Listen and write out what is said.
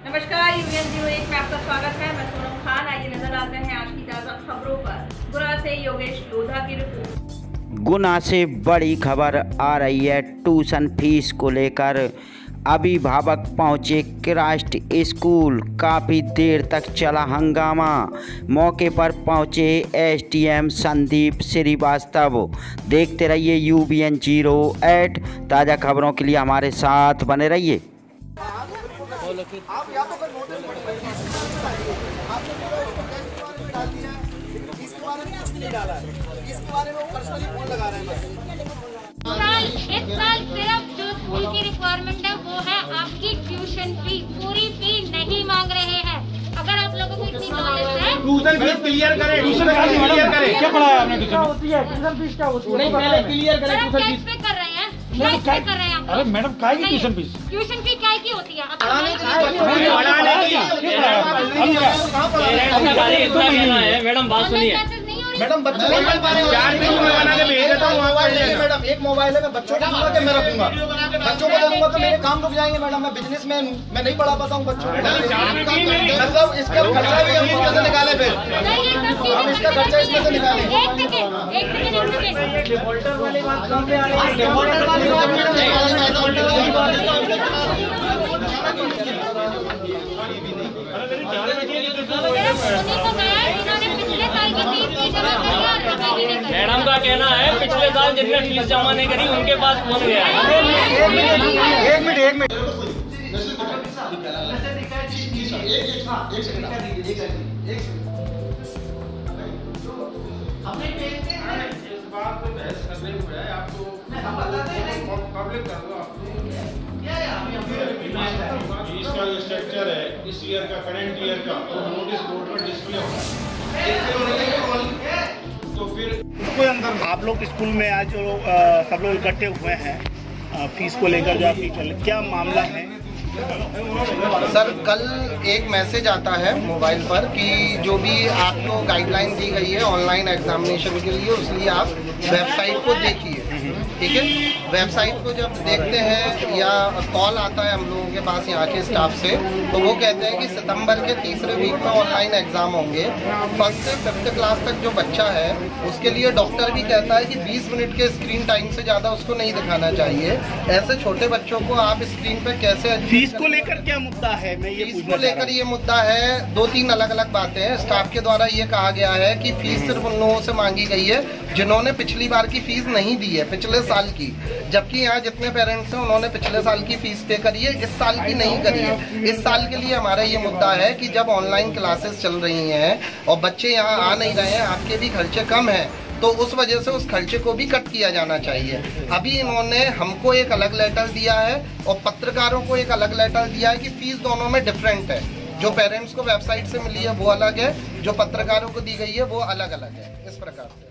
नमस्कार union zero एक में आपका स्वागत है। मैं सोनम खान, आइए नज़र डालते हैं आज की ताज़ा खबरों पर। गुना से योगेश लोधा की रिपोर्ट। गुना से बड़ी खबर आ रही है। ट्यूशन फ़ीस को लेकर अभिभावक पहुँचे क्राइस्ट स्कूल। काफ़ी देर तक चला हंगामा। मौके पर पहुँचे एसडीएम संदीप श्रीवास्तव। देखते रहिए U B N zero eight ताज़ा खबरों के लिए हमारे साथ बने रहिए। आप या तो फिर नोटिस आपने जो इसको टेस्ट के बारे में डाल दिया है इसके बारे में कुछ भी नहीं डाला है। इसके बारे में वो पर्सनली फ़ोन लगा रहे हैं। बस साल इस साल सिर्फ़ जो स्कूल की रिक्वायरमेंट है वो है आपकी ट्यूशन फ़ी पूरी फ़ी नहीं मांग रहे हैं। अगर आप लोगों को इतनी नॉलेज है ट्यूशन फ़ीस क्लियर करें ट्यूशन फ़ीस क्लियर करें। क्या पढ़ाया आपने ट्यूशन नहीं पहले क्लियर ट्यूशन फ़ीस पे कर रहे हैं। कैश पे कर हैं आप अरे मैडम क्या की ट्यूशन फ़ीस ट्यूशन फ़ी क्या की होती है आप पढ़ाने के मैडम बात सुनिए मैडम बच्चों। चार दिन में बना के भेज देता हूँ मैडम एक मोबाइल है मैं बच्चों को दूँगा कि मैं रखूँगा। बच्चों को दूँगा। तो मेरे काम रुक जाएँगे मैडम मैं बिज़नेस मैन हूँ। मैं नहीं पढ़ा पाता हूँ बच्चों को। मतलब इसका खर्चा भी हम इसमें से निकाले फिर। हम इसका खर्चा इसमें से निकालें। कहना है। पिछले साल जिनने फ़ीस जमा नहीं करी उनके पास फ़ोन गया एक मिनट एक मिनट इसका जो स्ट्रक्चर है इस ईयर का करंट ईयर का तो नोटिस बोर्ड पर डिस्प्ले होगा। तो फिर कोई अंदर आप लोग स्कूल में आज जो सब लोग इकट्ठे हुए हैं फ़ीस को लेकर जो आपकी चल क्या मामला है? सर कल एक मैसेज आता है मोबाइल पर कि जो भी आपको गाइडलाइन दी गई है ऑनलाइन एग्जामिनेशन के लिए उसलिए आप वेबसाइट को देखिए। ठीक है? वेबसाइट को जब देखते हैं या कॉल आता है हम लोगों के पास यहाँ के स्टाफ से तो वो कहते हैं कि सितंबर के तीसरे वीक में ऑनलाइन एग्ज़ाम होंगे। फ़र्स्ट से फिफ्थ क्लास तक जो बच्चा है उसके लिए डॉक्टर भी कहता है कि 20 मिनट के स्क्रीन टाइम से ज़्यादा उसको नहीं दिखाना चाहिए। ऐसे छोटे बच्चों को आप स्क्रीन पे कैसे फ़ीस को लेकर क्या मुद्दा है? मैं ये फ़ीस को लेकर ये मुद्दा है दो तीन अलग अलग बातें हैं। स्टाफ के द्वारा ये कहा गया है कि फ़ीस सिर्फ़ उन लोगों से मांगी गई है जिन्होंने पिछली बार की फ़ीस नहीं दी है, पिछले साल की। जबकि यहाँ जितने पेरेंट्स हैं, उन्होंने पिछले साल की फ़ीस पे करी है, इस साल की नहीं करी है। इस साल के लिए हमारा ये मुद्दा है कि जब ऑनलाइन क्लासेस चल रही हैं और बच्चे यहाँ आ नहीं रहे हैं, आपके भी खर्चे कम हैं तो उस वजह से उस खर्चे को भी कट किया जाना चाहिए। अभी इन्होंने हमको एक अलग लेटर दिया है और पत्रकारों को एक अलग लेटर दिया है कि फ़ीस दोनों में डिफरेंट है। जो पेरेंट्स को वेबसाइट से मिली है, वो अलग है, जो पत्रकारों को दी गई है, वो अलग अलग है। इस प्रकार से।